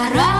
Arroz.